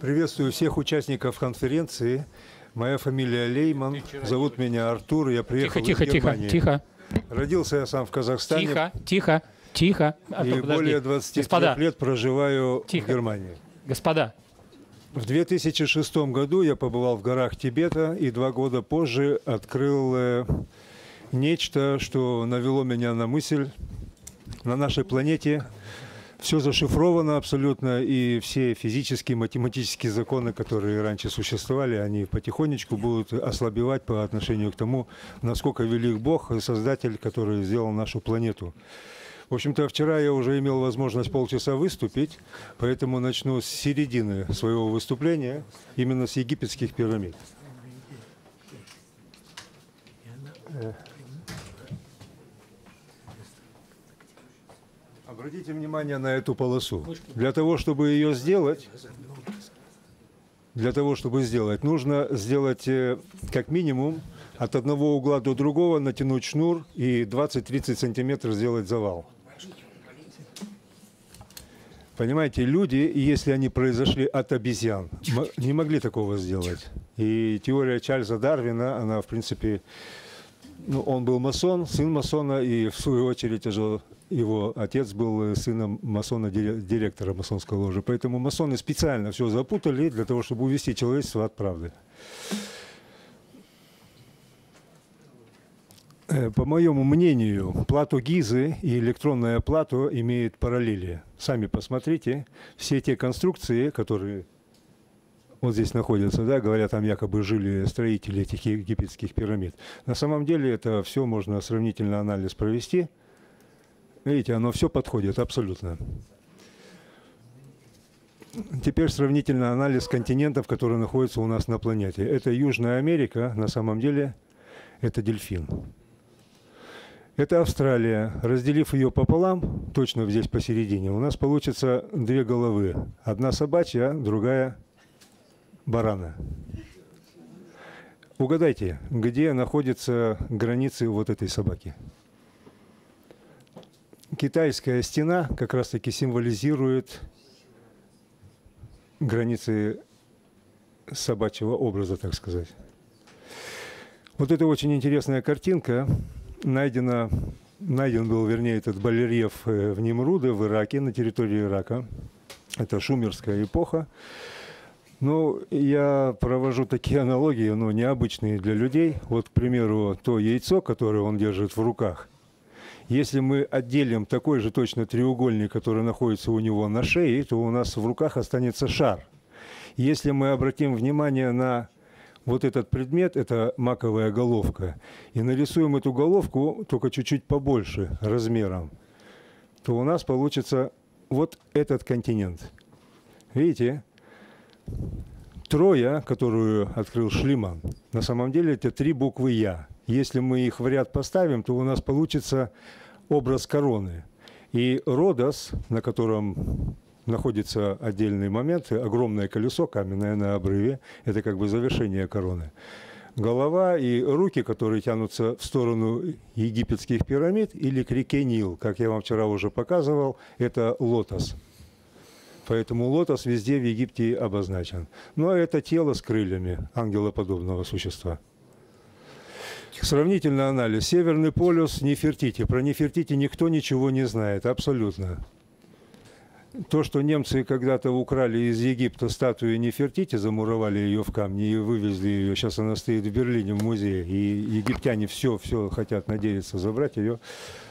Приветствую всех участников конференции. Моя фамилия Лейман. Зовут меня Артур. Я приехал Тихо, из тихо, тихо, Германии. тихо, Родился я сам в Казахстане. тихо, тихо, тихо. И Артур, подожди. более 23 Господа, лет проживаю Тихо. в Германии. господа, В 2006 году я побывал в горах Тибета и два года позже открыл э, нечто, что навело меня на мысль. На нашей планете все зашифровано абсолютно, и все физические, математические законы, которые раньше существовали, они потихонечку будут ослабевать по отношению к тому, насколько велик Бог, Создатель, который сделал нашу планету. В общем-то, вчера я уже имел возможность полчаса выступить, поэтому начну с середины своего выступления, именно с египетских пирамид. Э. Обратите внимание на эту полосу. Для того, чтобы ее сделать, для того, чтобы сделать, нужно сделать э, как минимум от одного угла до другого натянуть шнур и 20-30 сантиметров сделать завал. Понимаете, люди, если они произошли от обезьян, не могли такого сделать. И теория Чарльза Дарвина, она, в принципе, ну, он был масон, сын масона, и в свою очередь его отец был э, сыном масона, дире- директора масонской ложи. Поэтому масоны специально все запутали для того, чтобы увести человечество от правды. Э, По моему мнению, плату Гизы и электронная плата имеют параллели. Сами посмотрите, все те конструкции, которые вот здесь находятся, да, говорят, там якобы жили строители этих египетских пирамид. На самом деле это все можно сравнительный анализ провести. Видите, оно все подходит абсолютно. Теперь сравнительный анализ континентов, которые находятся у нас на планете. Это Южная Америка, на самом деле это дельфин. Это Австралия. Разделив ее пополам, точно здесь посередине, у нас получится две головы. Одна собачья, другая барана. Угадайте, где находятся границы вот этой собаки? Китайская стена как раз-таки символизирует границы собачьего образа, так сказать. Вот это очень интересная картинка. Найдена, найден был, вернее, этот барельеф э, в Немруде, в Ираке, на территории Ирака. Это шумерская эпоха. Ну, я провожу такие аналогии, но необычные для людей. Вот, к примеру, то яйцо, которое он держит в руках. Если мы отделим такой же точно треугольник, который находится у него на шее, то у нас в руках останется шар. Если мы обратим внимание на вот этот предмет, это маковая головка, и нарисуем эту головку только чуть-чуть побольше размером, то у нас получится вот этот континент. Видите? Троя, которую открыл Шлиман, на самом деле это три буквы «Я». Если мы их в ряд поставим, то у нас получится образ короны. И Родос, на котором находится отдельный момент, огромное колесо каменное на обрыве, это как бы завершение короны. Голова и руки, которые тянутся в сторону египетских пирамид или к реке Нил, как я вам вчера уже показывал, это лотос. Поэтому лотос везде в Египте обозначен. А это тело с крыльями ангелоподобного существа. Сравнительный анализ. Северный полюс Нефертити. Про Нефертити никто ничего не знает, абсолютно. То, что немцы когда-то украли из Египта статую Нефертити, замуровали ее в камне и вывезли ее, сейчас она стоит в Берлине в музее, и египтяне все, все хотят надеяться забрать ее.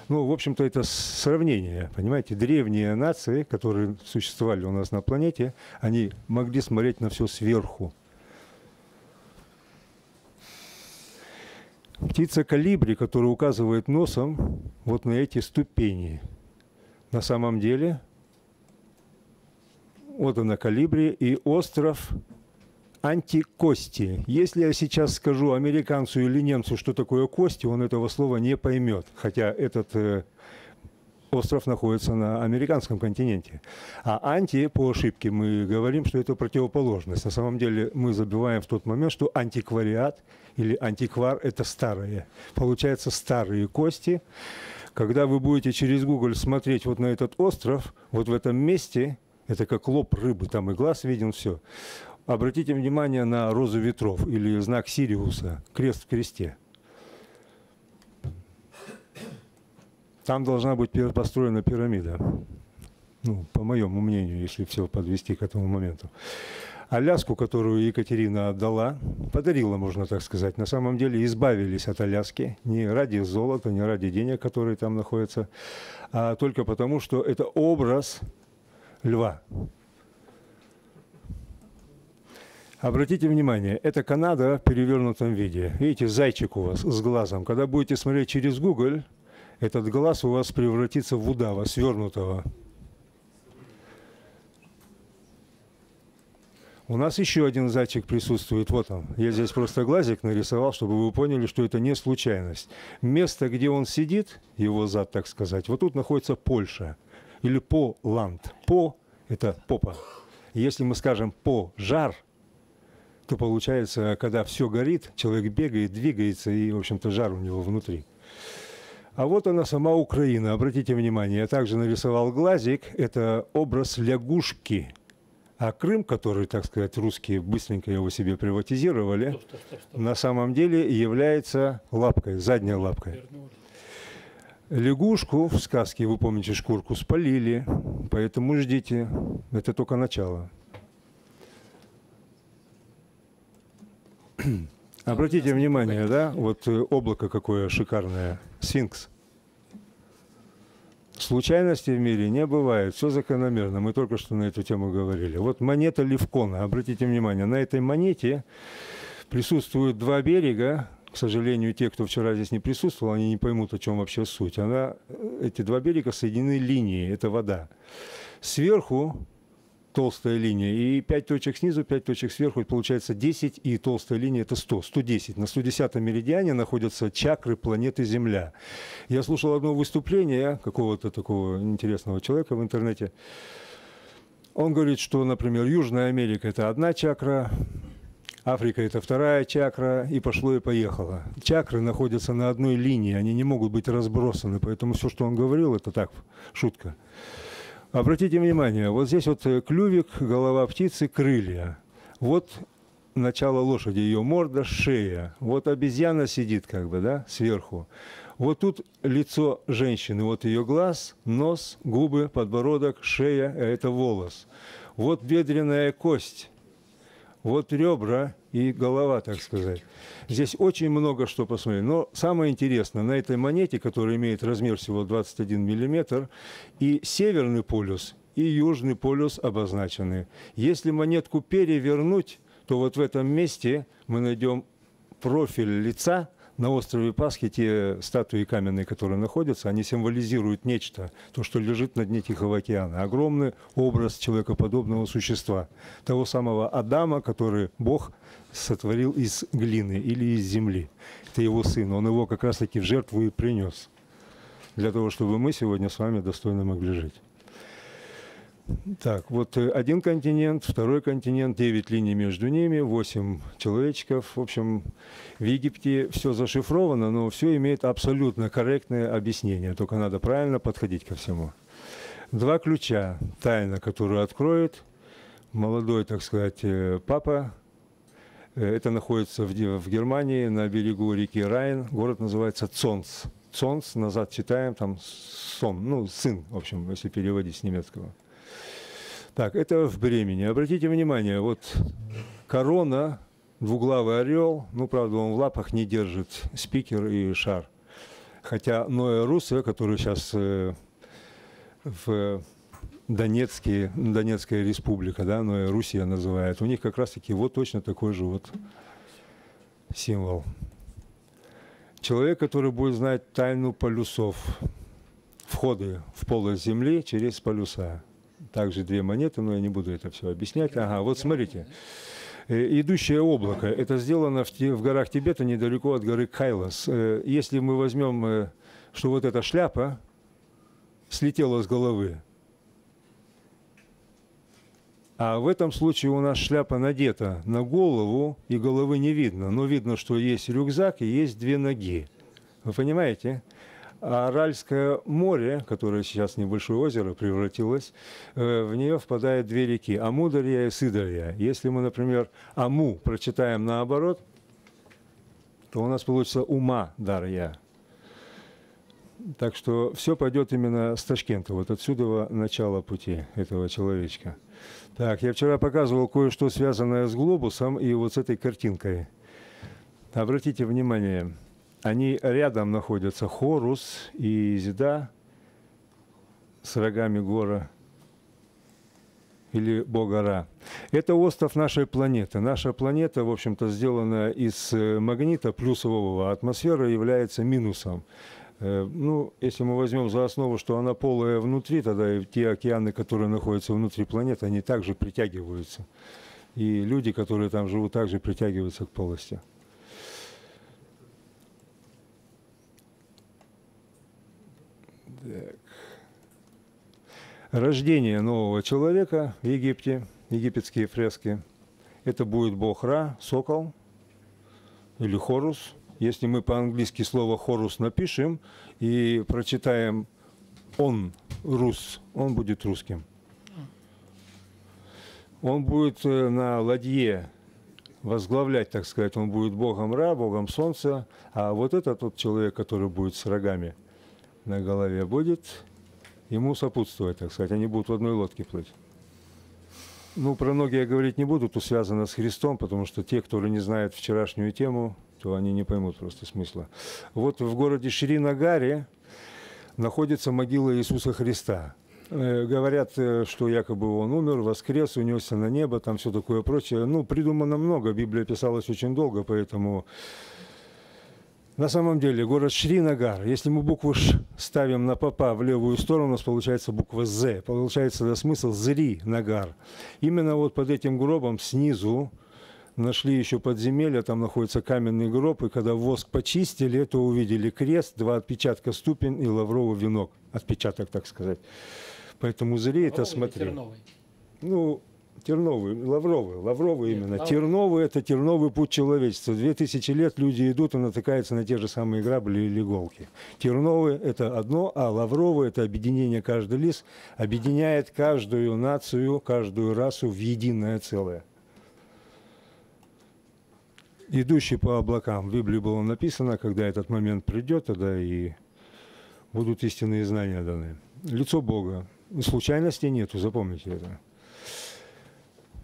Ну, в общем-то, это сравнение, понимаете, древние нации, которые существовали у нас на планете, они могли смотреть на все сверху. Птица калибри, которая указывает носом вот на эти ступени. На самом деле, вот она калибри и остров антикости. Если я сейчас скажу американцу или немцу, что такое кости, он этого слова не поймет. Хотя этот э, остров находится на американском континенте. А анти, по ошибке, мы говорим, что это противоположность. На самом деле мы забиваем в тот момент, что антиквариат или антиквар – это старые. Получается, старые кости. Когда вы будете через Google смотреть вот на этот остров, вот в этом месте Это как лоб рыбы, там и глаз виден, все. Обратите внимание на розу ветров или знак Сириуса, крест в кресте. Там должна быть построена пирамида. Ну, по моему мнению, если все подвести к этому моменту. Аляску, которую Екатерина отдала, подарила, можно так сказать. На самом деле избавились от Аляски не ради золота, не ради денег, которые там находятся, а только потому, что это образ льва. Обратите внимание, это Канада в перевернутом виде. Видите, зайчик у вас с глазом. Когда будете смотреть через Google, этот глаз у вас превратится в удава, свернутого. У нас еще один зайчик присутствует. Вот он. Я здесь просто глазик нарисовал, чтобы вы поняли, что это не случайность. Место, где он сидит, его зад, так сказать, вот тут находится Польша. Или По-ланд. По – это попа. Если мы скажем «пожар», то получается, когда все горит, человек бегает, двигается, и, в общем-то, жар у него внутри. А вот она сама Украина. Обратите внимание, я также нарисовал глазик. Это образ лягушки – а Крым, который, так сказать, русские быстренько его себе приватизировали, стоп, стоп, стоп, стоп. на самом деле является лапкой, задней лапкой. Лягушку в сказке, вы помните, шкурку спалили, поэтому ждите, это только начало. Обратите внимание, да, вот э, облако какое шикарное, сфинкс – Случайностей в мире не бывает, все закономерно. Мы только что на эту тему говорили. Вот монета Левкона, обратите внимание, на этой монете присутствуют два берега. К сожалению, те, кто вчера здесь не присутствовал, они не поймут, о чем вообще суть. Она, эти два берега соединены линией, это вода. Сверху толстая линия, и 5 точек снизу, 5 точек сверху, это получается 10, и толстая линия это 100, 110. На 110 меридиане находятся чакры планеты Земля. Я слушал одно выступление какого-то такого интересного человека в интернете. Он говорит, что, например, Южная Америка – это одна чакра, Африка – это вторая чакра, и пошло и поехало. Чакры находятся на одной линии, они не могут быть разбросаны, поэтому все, что он говорил, это так, шутка. Обратите внимание, вот здесь вот э, клювик, голова птицы, крылья. Вот начало лошади, ее морда, шея. Вот обезьяна сидит как бы, да, сверху. Вот тут лицо женщины, вот ее глаз, нос, губы, подбородок, шея, а это волос. Вот бедренная кость, вот ребра и голова, так сказать. Здесь очень много что посмотреть. Но самое интересное, на этой монете, которая имеет размер всего 21 миллиметр, и северный полюс, и южный полюс обозначены. Если монетку перевернуть, то вот в этом месте мы найдем профиль лица на острове Пасхи те статуи каменные, которые находятся, они символизируют нечто, то, что лежит на дне Тихого океана. Огромный образ человекоподобного существа, того самого Адама, который Бог сотворил из глины или из земли. Это его сын. Он его как раз-таки в жертву и принес для того, чтобы мы сегодня с вами достойно могли жить. Так, вот э, один континент, второй континент, 9 линий между ними, 8 человечков. В общем, в Египте все зашифровано, но все имеет абсолютно корректное объяснение. Только надо правильно подходить ко всему. Два ключа. Тайна, которую откроет молодой, так сказать, э, папа. Э, это находится в, Германии на берегу реки Райн. Город называется Цонц. Цонц, назад читаем, там сон, ну, сын, в общем, если переводить с немецкого. Так, это в Бремени. Обратите внимание, вот корона, двуглавый орел, ну, правда, он в лапах не держит спикер и шар. Хотя Ноя Руса, который сейчас э, в Донецке, Донецкая республика, да, Ноя Русия называют, у них как раз-таки вот точно такой же вот символ. Человек, который будет знать тайну полюсов, входы в полость Земли через полюса также две монеты, но я не буду это все объяснять. Ага, вот смотрите. Э, идущее облако. Это сделано в, в горах Тибета, недалеко от горы Кайлас. Э, если мы возьмем, э, что вот эта шляпа слетела с головы, а в этом случае у нас шляпа надета на голову, и головы не видно. Но видно, что есть рюкзак и есть две ноги. Вы понимаете? Аральское море, которое сейчас небольшое озеро превратилось, э, в нее впадают две реки – Амударья и Сыдарья. Если мы, например, Аму прочитаем наоборот, то у нас получится Ума Дарья. Так что все пойдет именно с Ташкента, вот отсюда начало пути этого человечка. Так, я вчера показывал кое-что связанное с глобусом и вот с этой картинкой. Обратите внимание, они рядом находятся, Хорус и Зида с рогами гора или Богара. Это остров нашей планеты. Наша планета, в общем-то, сделана из э, магнита плюсового, атмосфера является минусом. Э, ну, если мы возьмем за основу, что она полая внутри, тогда и те океаны, которые находятся внутри планеты, они также притягиваются. И люди, которые там живут, также притягиваются к полости. Так. Рождение нового человека в Египте, египетские фрески. Это будет бог Ра, сокол или Хорус – если мы по-английски слово «хорус» напишем и прочитаем «он рус», он будет русским. Он будет э, на ладье возглавлять, так сказать, он будет богом Ра, богом Солнца, а вот этот тот человек, который будет с рогами на голове, будет ему сопутствовать, так сказать, они будут в одной лодке плыть. Ну, про ноги я говорить не буду, тут связано с Христом, потому что те, кто не знает вчерашнюю тему, то они не поймут просто смысла. Вот в городе Шринагаре находится могила Иисуса Христа. Э, говорят, э, что якобы он умер, воскрес, унесся на небо, там все такое прочее. Ну, придумано много, Библия писалась очень долго, поэтому на самом деле город Шринагар, если мы букву Ш ставим на попа в левую сторону, у нас получается буква З. Получается да, смысл Зри Нагар. Именно вот под этим гробом снизу нашли еще подземелья, там находится каменный гроб, и когда воск почистили, то увидели крест, два отпечатка ступень и лавровый венок, отпечаток, так сказать. Поэтому зри это смотри. Ну, терновый, лавровый, лавровый Нет, именно. Лавровый. Терновый – это терновый путь человечества. Две тысячи лет люди идут и натыкаются на те же самые грабли или иголки. Терновый – это одно, а лавровый – это объединение каждый лис, объединяет каждую нацию, каждую расу в единое целое идущий по облакам. В Библии было написано, когда этот момент придет, тогда и будут истинные знания даны. Лицо Бога. Случайностей нету, запомните это.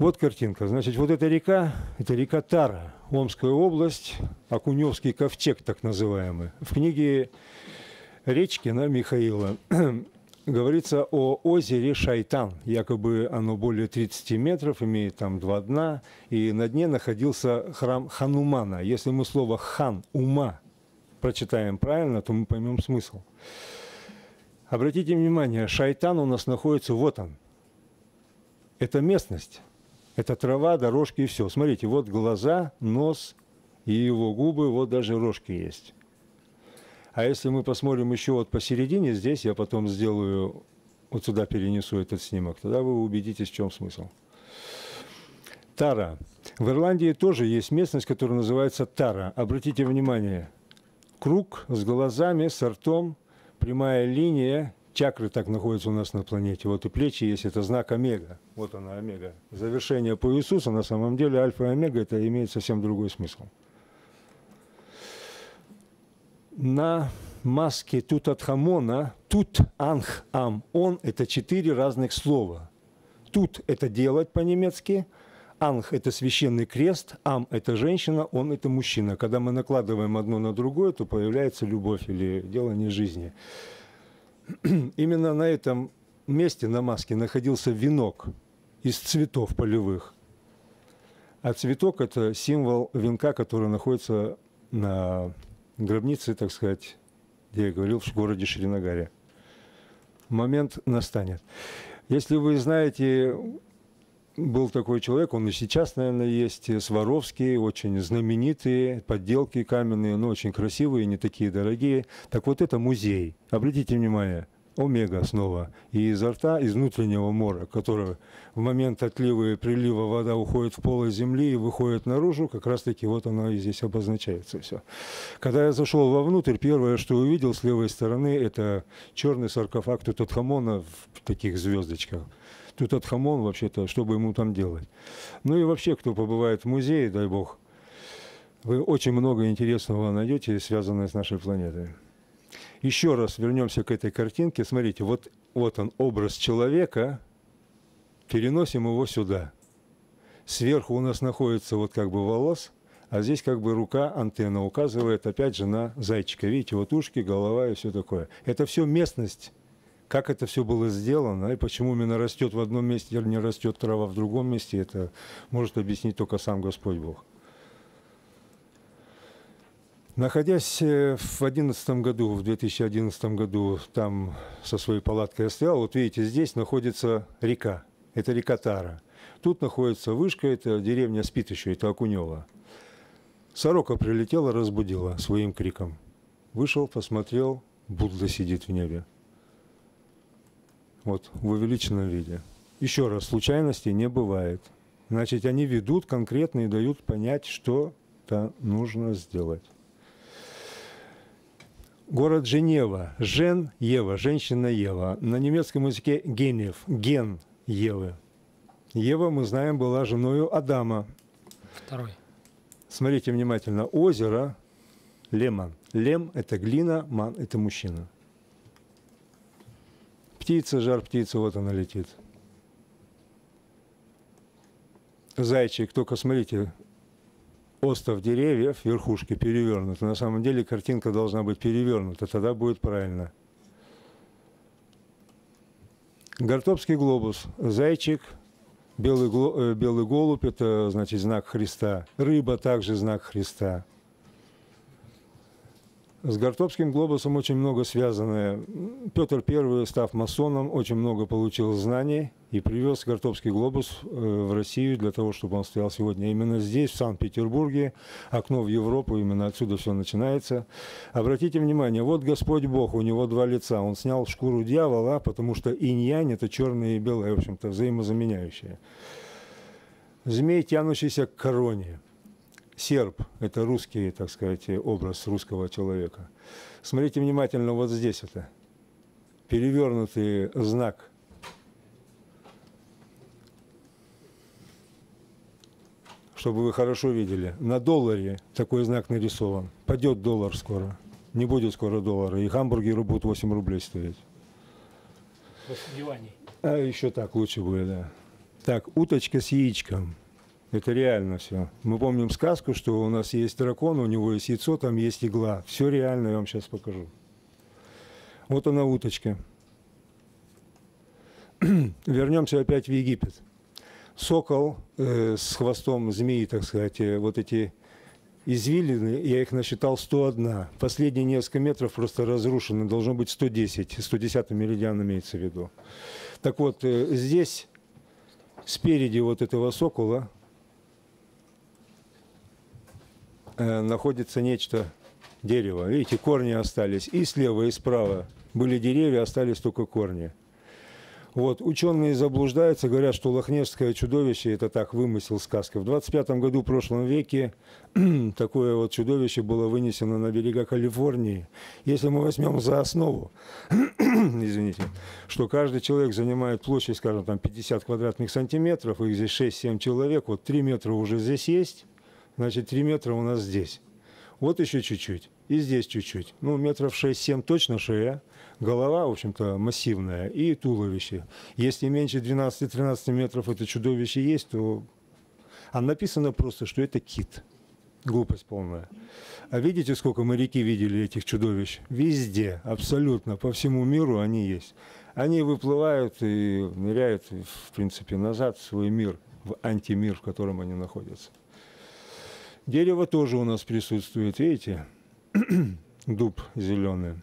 Вот картинка. Значит, вот эта река, это река Тара, Омская область, Окуневский ковчег так называемый. В книге Речкина Михаила говорится о озере Шайтан. Якобы оно более 30 метров, имеет там два дна, и на дне находился храм Ханумана. Если мы слово «хан», «ума» прочитаем правильно, то мы поймем смысл. Обратите внимание, Шайтан у нас находится, вот он. Это местность. Это трава, дорожки и все. Смотрите, вот глаза, нос и его губы, вот даже рожки есть. А если мы посмотрим еще вот посередине, здесь я потом сделаю, вот сюда перенесу этот снимок, тогда вы убедитесь, в чем смысл. Тара. В Ирландии тоже есть местность, которая называется Тара. Обратите внимание, круг с глазами, с ртом, прямая линия, чакры так находятся у нас на планете. Вот и плечи есть, это знак омега. Вот она, омега. Завершение по Иисусу, на самом деле альфа и омега, это имеет совсем другой смысл на маске Тутатхамона, Тут Анх Ам Он – это четыре разных слова. Тут – это делать по-немецки, Анх – это священный крест, Ам – это женщина, Он – это мужчина. Когда мы накладываем одно на другое, то появляется любовь или делание жизни. Именно на этом месте на маске находился венок из цветов полевых. А цветок – это символ венка, который находится на гробницы, так сказать, где я говорил, в городе Шринагаре. Момент настанет. Если вы знаете, был такой человек, он и сейчас, наверное, есть, Сваровский, очень знаменитые, подделки каменные, но очень красивые, не такие дорогие. Так вот это музей. Обратите внимание, омега снова. И изо рта, из внутреннего мора, который в момент отлива и прилива вода уходит в поло земли и выходит наружу, как раз-таки вот оно и здесь обозначается все. Когда я зашел вовнутрь, первое, что увидел с левой стороны, это черный саркофаг Тутанхамона в таких звездочках. Тутанхамон вообще-то, что бы ему там делать. Ну и вообще, кто побывает в музее, дай бог, вы очень много интересного найдете, связанное с нашей планетой. Еще раз вернемся к этой картинке. Смотрите, вот, вот он, образ человека. Переносим его сюда. Сверху у нас находится вот как бы волос, а здесь как бы рука, антенна указывает опять же на зайчика. Видите, вот ушки, голова и все такое. Это все местность, как это все было сделано, и почему именно растет в одном месте, или не растет трава в другом месте, это может объяснить только сам Господь Бог. Находясь э, в 2011 году, в 2011 году там со своей палаткой я стоял, вот видите, здесь находится река, это река Тара. Тут находится вышка, это деревня спит еще, это Окунева. Сорока прилетела, разбудила своим криком. Вышел, посмотрел, Будда сидит в небе. Вот, в увеличенном виде. Еще раз, случайностей не бывает. Значит, они ведут конкретно и дают понять, что-то нужно сделать. Город Женева. Жен Ева, женщина Ева. На немецком языке Генев, ген Евы. Ева, мы знаем, была женою Адама. Второй. Смотрите внимательно. Озеро Леман. Лем – это глина, ман – это мужчина. Птица, жар птица, вот она летит. Зайчик, только смотрите, остов деревьев, верхушки перевернуты. На самом деле картинка должна быть перевернута, тогда будет правильно. Гортопский глобус, зайчик, белый, э, белый голубь – это значит знак Христа. Рыба также знак Христа. С Гортопским глобусом очень много связано. Петр I, став масоном, очень много получил знаний и привез Гортопский глобус э, в Россию для того, чтобы он стоял сегодня именно здесь, в Санкт-Петербурге. Окно в Европу, именно отсюда все начинается. Обратите внимание, вот Господь Бог, у него два лица. Он снял шкуру дьявола, потому что инь-янь – это черное и белое, в общем-то, взаимозаменяющее. Змей, тянущийся к короне – серб – это русский, так сказать, образ русского человека. Смотрите внимательно, вот здесь это. Перевернутый знак. Чтобы вы хорошо видели. На долларе такой знак нарисован. Падет доллар скоро. Не будет скоро доллара. И гамбургеры будут 8 рублей стоить. А еще так лучше будет, да. Так, уточка с яичком. Это реально все. Мы помним сказку, что у нас есть дракон, у него есть яйцо, там есть игла. Все реально, я вам сейчас покажу. Вот она уточка. Вернемся опять в Египет. Сокол э, с хвостом змеи, так сказать, э, вот эти извилины, я их насчитал 101. Последние несколько метров просто разрушены, должно быть 110. 110 меридиан имеется в виду. Так вот, э, здесь спереди вот этого сокола Э, находится нечто, дерево. Видите, корни остались. И слева, и справа были деревья, остались только корни. Вот, ученые заблуждаются, говорят, что лохнесское чудовище – это так, вымысел, сказка. В 25 году в прошлом веке такое вот чудовище было вынесено на берега Калифорнии. Если мы возьмем за основу, извините, что каждый человек занимает площадь, скажем, там 50 квадратных сантиметров, их здесь 6-7 человек, вот 3 метра уже здесь есть, Значит, 3 метра у нас здесь. Вот еще чуть-чуть. И здесь чуть-чуть. Ну, метров 6-7 точно шея. Голова, в общем-то, массивная. И туловище. Если меньше 12-13 метров это чудовище есть, то... А написано просто, что это кит. Глупость полная. А видите, сколько моряки видели этих чудовищ? Везде, абсолютно, по всему миру они есть. Они выплывают и ныряют, в принципе, назад в свой мир, в антимир, в котором они находятся. Дерево тоже у нас присутствует, видите? Дуб зеленый.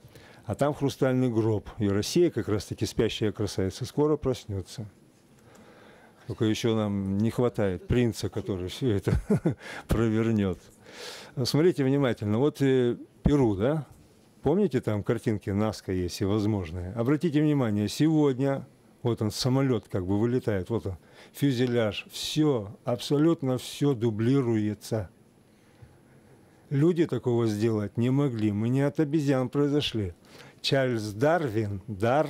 А там хрустальный гроб. И Россия, как раз-таки спящая красавица, скоро проснется. Только еще нам не хватает принца, который все это провернет. Смотрите внимательно. Вот э, Перу, да? Помните, там картинки Наска есть всевозможные? Обратите внимание, сегодня вот он, самолет как бы вылетает, вот он, фюзеляж, все, абсолютно все дублируется. Люди такого сделать не могли, мы не от обезьян произошли. Чарльз Дарвин, дар,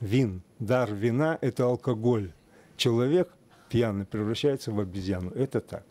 вин, дар вина – это алкоголь. Человек пьяный превращается в обезьяну. Это так.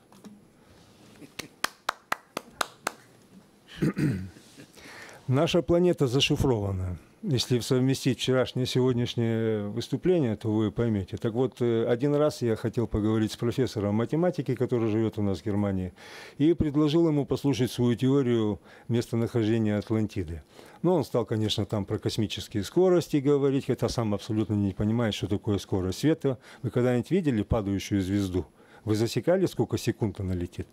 Наша планета зашифрована. Если совместить вчерашнее и сегодняшнее выступление, то вы поймете. Так вот, э, один раз я хотел поговорить с профессором математики, который живет у нас в Германии, и предложил ему послушать свою теорию местонахождения Атлантиды. Но он стал, конечно, там про космические скорости говорить, хотя сам абсолютно не понимает, что такое скорость света. Вы когда-нибудь видели падающую звезду? Вы засекали, сколько секунд она летит?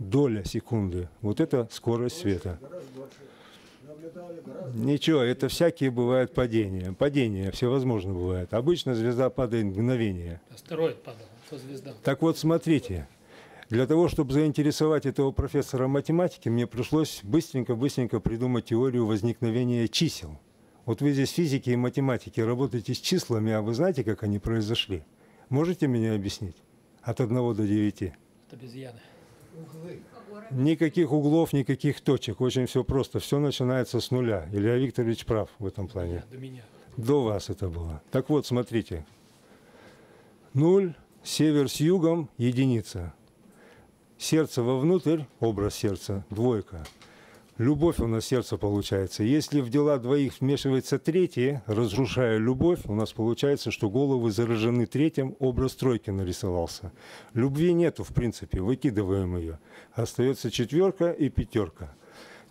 Доля секунды. Вот это скорость света. Ничего, это всякие бывают падения. Падения всевозможно бывают. Обычно звезда падает мгновение. Астероид падал, то звезда. Так вот, смотрите. Для того, чтобы заинтересовать этого профессора математики, мне пришлось быстренько-быстренько придумать теорию возникновения чисел. Вот вы здесь физики и математики работаете с числами, а вы знаете, как они произошли? Можете мне объяснить? От 1 до 9. Это обезьяны. Никаких углов, никаких точек. Очень все просто. Все начинается с нуля. Илья Викторович прав в этом плане. До меня. До вас это было. Так вот, смотрите. Нуль, север с югом, единица. Сердце вовнутрь, образ сердца, двойка. Любовь у нас сердце получается. Если в дела двоих вмешивается третье, разрушая любовь, у нас получается, что головы заражены третьим, образ тройки нарисовался. Любви нету, в принципе, выкидываем ее. Остается четверка и пятерка.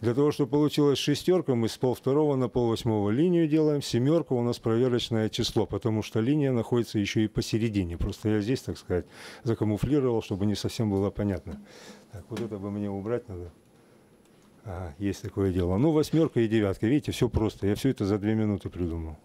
Для того, чтобы получилась шестерка, мы с пол второго на пол восьмого линию делаем. Семерка у нас проверочное число, потому что линия находится еще и посередине. Просто я здесь, так сказать, закамуфлировал, чтобы не совсем было понятно. Так, вот это бы мне убрать надо. А, есть такое дело. Ну, восьмерка и девятка. Видите, все просто. Я все это за две минуты придумал.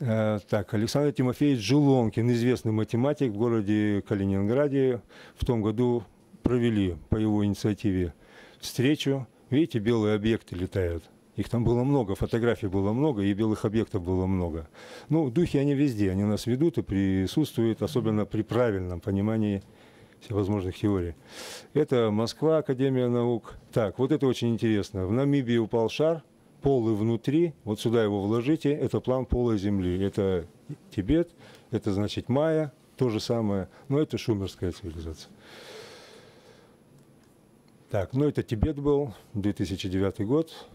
А, так, Александр Тимофеевич Жилонкин, известный математик в городе Калининграде, в том году провели по его инициативе встречу. Видите, белые объекты летают. Их там было много, фотографий было много, и белых объектов было много. Ну, духи, они везде, они нас ведут и присутствуют, особенно при правильном понимании всевозможных теорий. Это Москва, Академия наук. Так, вот это очень интересно. В Намибии упал шар, полы внутри, вот сюда его вложите, это план пола Земли. Это Тибет, это значит Майя, то же самое, но это шумерская цивилизация. Так, ну это Тибет был, 2009 год.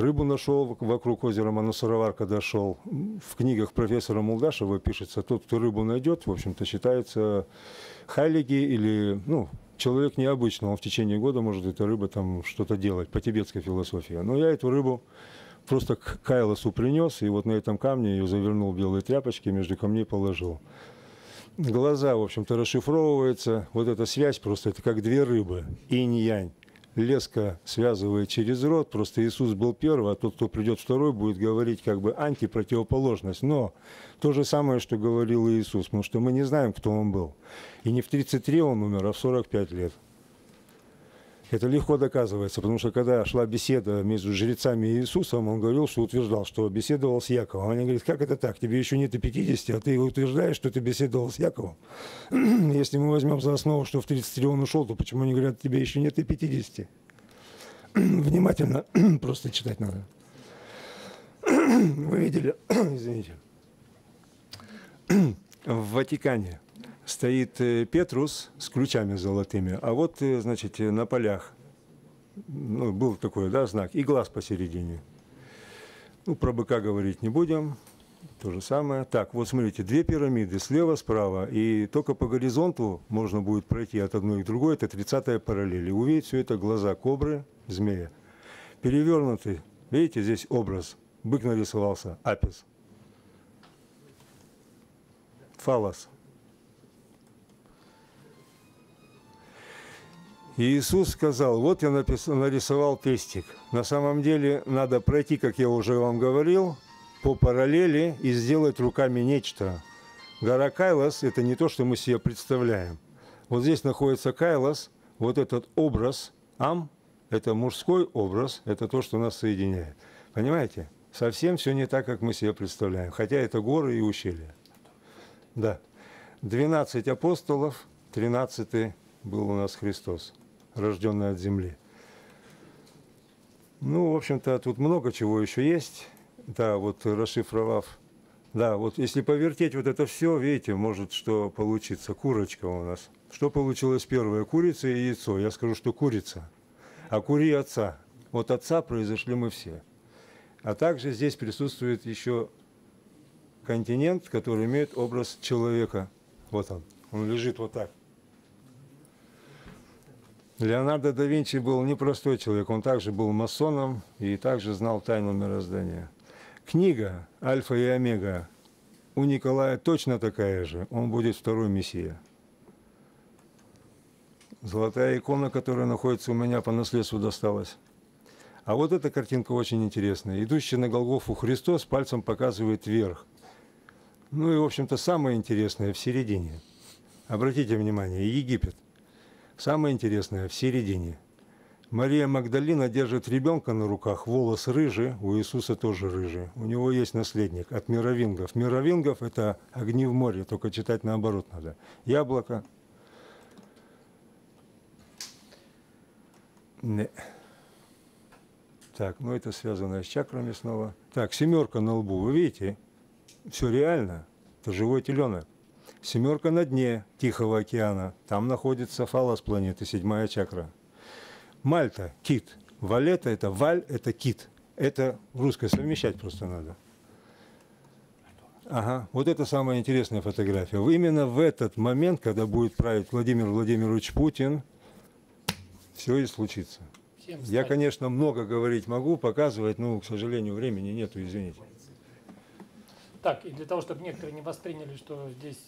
Рыбу нашел вокруг озера Манасаравар, когда шел. В книгах профессора Мулдашева пишется, тот, кто рыбу найдет, в общем-то, считается хайлиги или, ну, человек необычный, он в течение года может эта рыба там что-то делать по тибетской философии. Но я эту рыбу просто к Кайлосу принес, и вот на этом камне ее завернул в белые тряпочки, между камней положил. Глаза, в общем-то, расшифровываются. Вот эта связь просто, это как две рыбы, инь-янь леска связывает через рот, просто Иисус был первый, а тот, кто придет второй, будет говорить как бы антипротивоположность. Но то же самое, что говорил Иисус, потому что мы не знаем, кто он был. И не в 33 он умер, а в 45 лет. Это легко доказывается, потому что когда шла беседа между жрецами и Иисусом, он говорил, что утверждал, что беседовал с Яковом. Они говорят, как это так? Тебе еще нет и 50, а ты утверждаешь, что ты беседовал с Яковом? Если мы возьмем за основу, что в 33 он ушел, то почему они говорят, тебе еще нет и 50? Внимательно просто читать надо. Вы видели, извините, в Ватикане стоит э, Петрус с ключами золотыми, а вот, э, значит, на полях ну, был такой, да, знак, и глаз посередине. Ну, про быка говорить не будем, то же самое. Так, вот смотрите, две пирамиды, слева, справа, и только по горизонту можно будет пройти от одной к другой, это 30-я параллель. И увидеть все это глаза кобры, змея. Перевернутый, видите, здесь образ, бык нарисовался, апис. Фалос – И Иисус сказал, вот я написал, нарисовал пестик. На самом деле надо пройти, как я уже вам говорил, по параллели и сделать руками нечто. Гора Кайлас – это не то, что мы себе представляем. Вот здесь находится Кайлас, вот этот образ Ам, это мужской образ, это то, что нас соединяет. Понимаете? Совсем все не так, как мы себе представляем. Хотя это горы и ущелья. Да. 12 апостолов, 13 был у нас Христос, рожденный от земли. Ну, в общем-то, тут много чего еще есть. Да, вот расшифровав. Да, вот если повертеть вот это все, видите, может что получиться. Курочка у нас. Что получилось первое? Курица и яйцо. Я скажу, что курица. А кури отца. Вот отца произошли мы все. А также здесь присутствует еще континент, который имеет образ человека. Вот он. Он лежит вот так. Леонардо да Винчи был непростой человек, он также был масоном и также знал тайну мироздания. Книга «Альфа и Омега» у Николая точно такая же, он будет второй мессия. Золотая икона, которая находится у меня по наследству досталась. А вот эта картинка очень интересная. Идущий на Голгофу Христос пальцем показывает вверх. Ну и, в общем-то, самое интересное в середине. Обратите внимание, Египет – Самое интересное в середине. Мария Магдалина держит ребенка на руках, волос рыжий, у Иисуса тоже рыжий. У него есть наследник от мировингов. Мировингов – это огни в море, только читать наоборот надо. Яблоко. Не. Так, ну это связано с чакрами снова. Так, семерка на лбу, вы видите? Все реально. Это живой теленок. Семерка на дне Тихого океана. Там находится фалос планеты, седьмая чакра. Мальта, кит. Валета – это валь, это кит. Это русское совмещать просто надо. Ага, вот это самая интересная фотография. Именно в этот момент, когда будет править Владимир Владимирович Путин, все и случится. Я, конечно, много говорить могу, показывать, но, к сожалению, времени нету, извините. Так, и для того, чтобы некоторые не восприняли, что здесь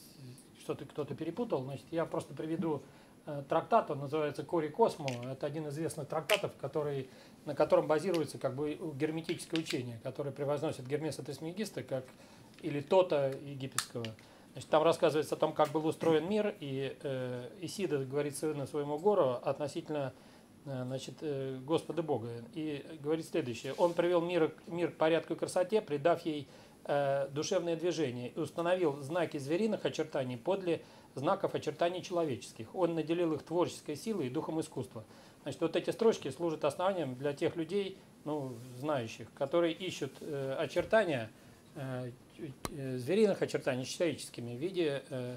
что-то кто-то перепутал, значит, я просто приведу э, трактат, он называется «Кори Космо». Это один из известных трактатов, который, на котором базируется как бы герметическое учение, которое превозносит Гермеса Трисмегиста как или Тота египетского. Значит, там рассказывается о том, как был устроен мир, и э, Исида говорит сыну своему гору относительно э, значит, э, Господа Бога. И говорит следующее. Он привел мир, мир к порядку и красоте, придав ей Э, душевное движение и установил знаки звериных очертаний подле знаков очертаний человеческих. Он наделил их творческой силой и духом искусства. Значит, вот эти строчки служат основанием для тех людей, ну, знающих, которые ищут э, очертания, э, э, звериных очертаний человеческими в виде э,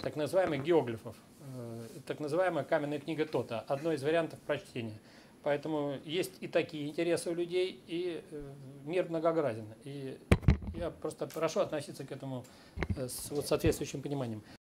так называемых геоглифов. Э, так называемая каменная книга Тота, одно из вариантов прочтения. Поэтому есть и такие интересы у людей, и э, мир многограден. И я просто прошу относиться к этому э, с вот соответствующим пониманием.